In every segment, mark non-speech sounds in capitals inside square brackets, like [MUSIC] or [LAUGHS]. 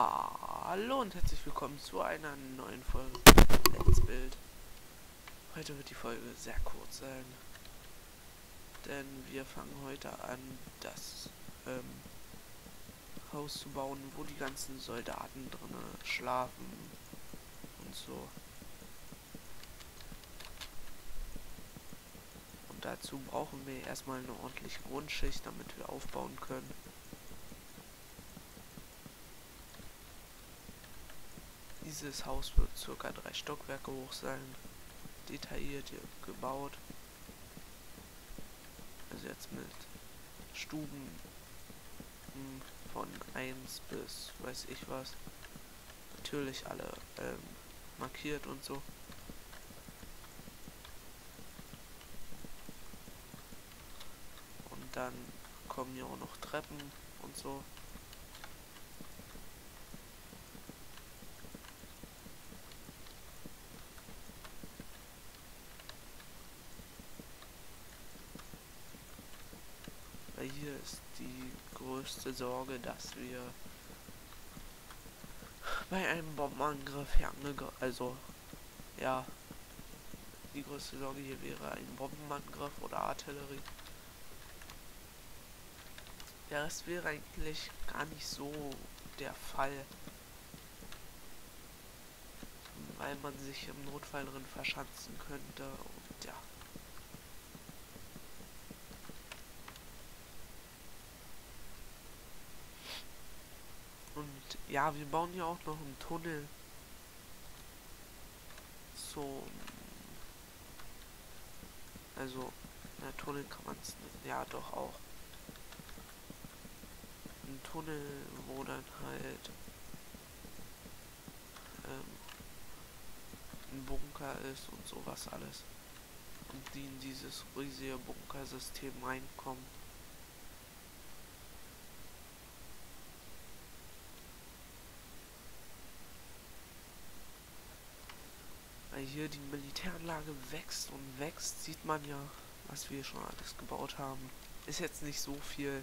Hallo und herzlich willkommen zu einer neuen Folge Let's Build. Heute wird die Folge sehr kurz sein, denn wir fangen heute an, das ähm, Haus zu bauen, wo die ganzen Soldaten drin schlafen und so. Und dazu brauchen wir erstmal eine ordentliche Grundschicht, damit wir aufbauen können. Dieses Haus wird circa drei Stockwerke hoch sein, detailliert gebaut. Also jetzt mit Stuben hm, von 1 bis weiß ich was. Natürlich alle ähm, markiert und so. Und dann kommen hier auch noch Treppen und so. Weil hier ist die größte Sorge, dass wir bei einem Bombenangriff also ja, die größte Sorge hier wäre ein Bombenangriff oder Artillerie. Der Rest wäre eigentlich gar nicht so der Fall. Weil man sich im Notfall drin verschanzen könnte und ja. Und ja, wir bauen hier auch noch einen Tunnel. So. Also, na, Tunnel kann man es ja doch auch. Ein Tunnel, wo dann halt ähm, ein Bunker ist und sowas alles. Und die in dieses riesige Bunkersystem reinkommen. Weil hier die Militäranlage wächst und wächst, sieht man ja, was wir schon alles gebaut haben. Ist jetzt nicht so viel.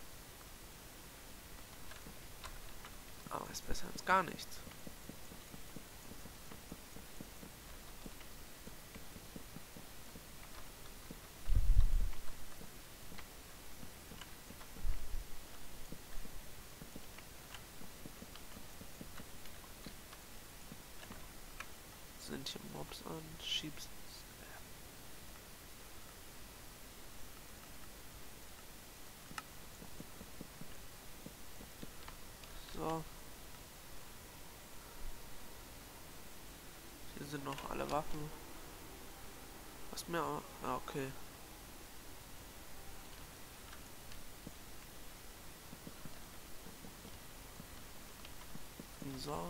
Aber ist besser als gar nichts. Mobs an, schiebst. So. Hier sind noch alle Waffen. Was mir auch. Ah, okay. So.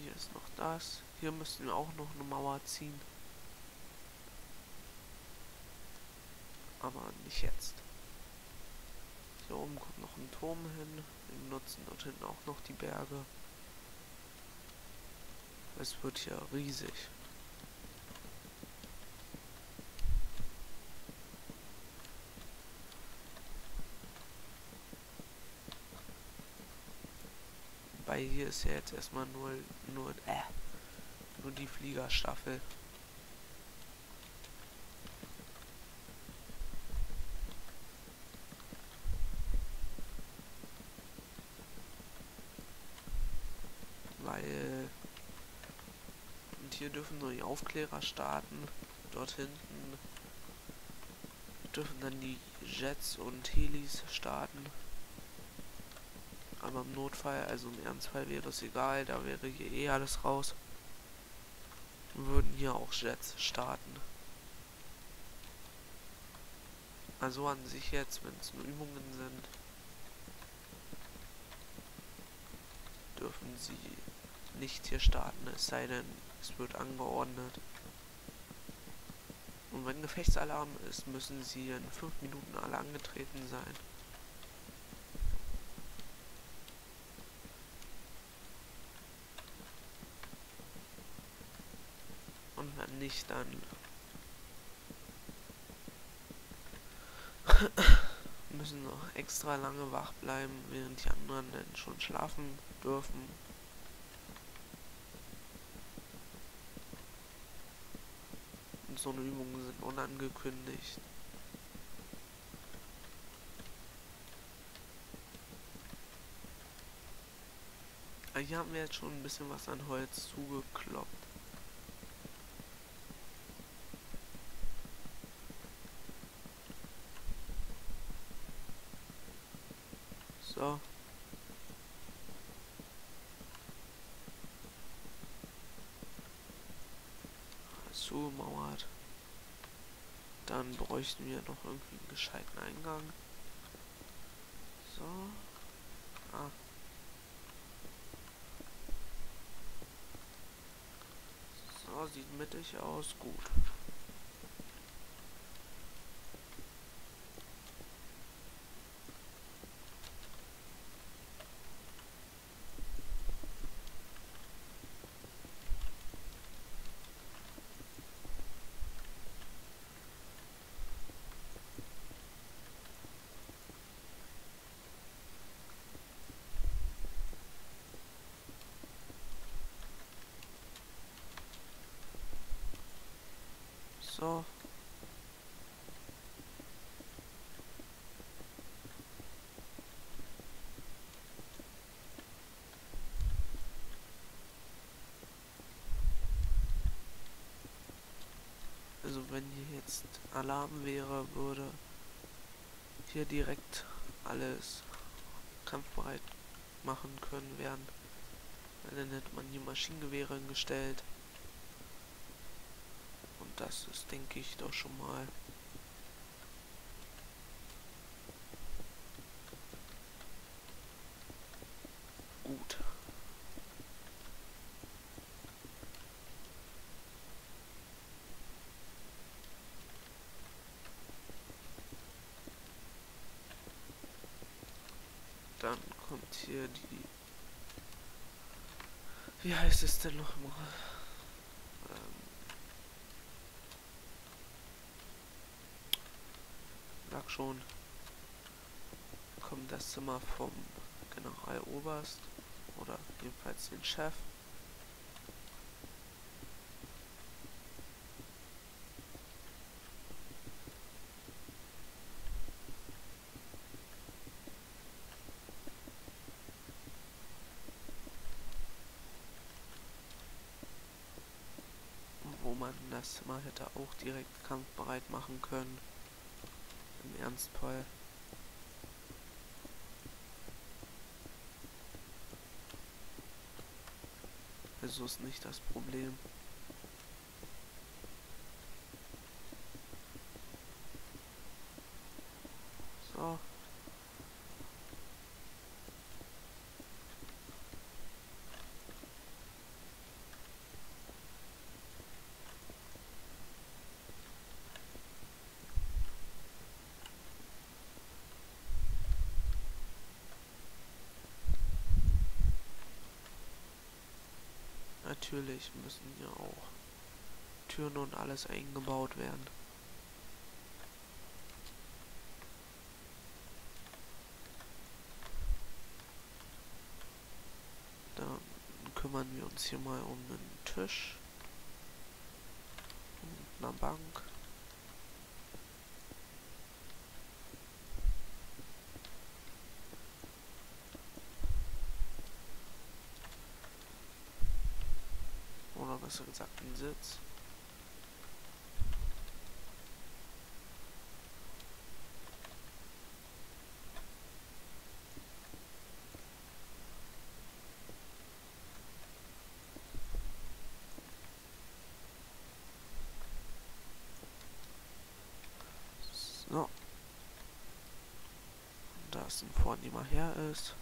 Hier ist noch das. Hier müssen wir auch noch eine Mauer ziehen. Aber nicht jetzt. Hier oben kommt noch ein Turm hin. Wir nutzen dort hinten auch noch die Berge. Es wird hier riesig. Weil hier ist ja jetzt erstmal nur nur äh, nur die Fliegerstaffel. Weil und hier dürfen nur die Aufklärer starten. Dort hinten dürfen dann die Jets und Helis starten. Aber im Notfall, also im Ernstfall wäre es egal, da wäre hier eh alles raus. Wir würden hier auch Jets starten. Also an sich jetzt, wenn es nur Übungen sind, dürfen sie nicht hier starten, es sei denn, es wird angeordnet. Und wenn Gefechtsalarm ist, müssen sie in 5 Minuten alle angetreten sein. Nicht, dann [LAUGHS] müssen noch extra lange wach bleiben, während die anderen dann schon schlafen dürfen. Und so eine Übungen sind unangekündigt. hier haben wir jetzt schon ein bisschen was an Holz zugekloppt. So. Zumauert. Dann bräuchten wir noch irgendwie einen gescheiten Eingang. So. Ah. So, sieht mittig aus. Gut. So. Also wenn hier jetzt Alarm wäre, würde hier direkt alles kampfbereit machen können werden. Dann hätte man hier Maschinengewehre gestellt das ist, denke ich, doch schon mal gut. Dann kommt hier die... Wie heißt es denn nochmal? Schon kommt das Zimmer vom Generaloberst oder jedenfalls den Chef. wo man das Zimmer hätte auch direkt kampfbereit machen können. Im Ernstfall. Also ist nicht das Problem. So. Natürlich müssen ja auch Türen und alles eingebaut werden. Dann kümmern wir uns hier mal um einen Tisch und eine Bank. Besser gesagt einen Sitz. So. Da es ein Vornehmer her ist.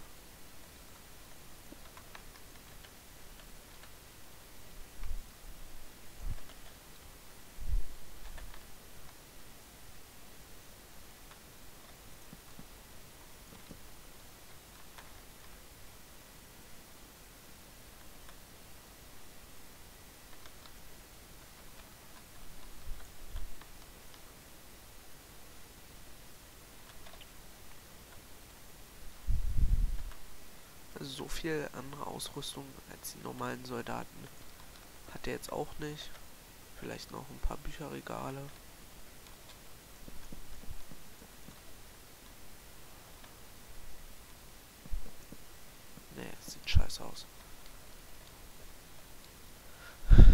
So viel andere Ausrüstung als die normalen Soldaten. Hat er jetzt auch nicht. Vielleicht noch ein paar Bücherregale. Nee, sieht scheiße aus.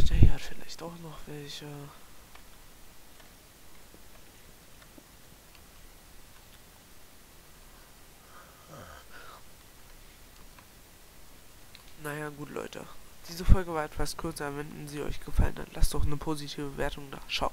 Der hier hat vielleicht auch noch welche. Diese Folge war etwas kürzer. Wenn sie euch gefallen hat, lasst doch eine positive Bewertung da. Ciao.